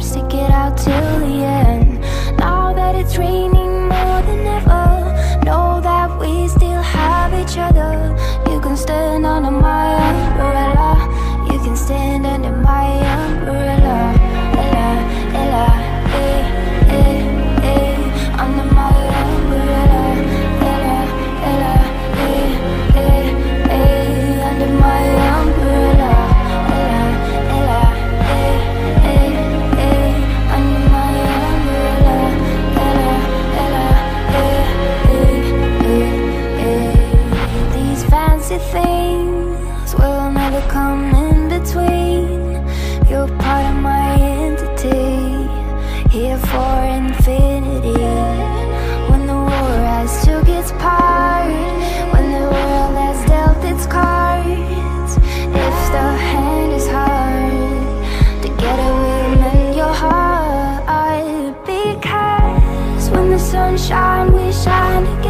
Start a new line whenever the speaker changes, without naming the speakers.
I'm stick it come in between. You're part of my entity Here for infinity. When the war has took its part When the world has dealt its cards If the hand is hard Together we'll mend your heart. Because when the sun shines, we shine again.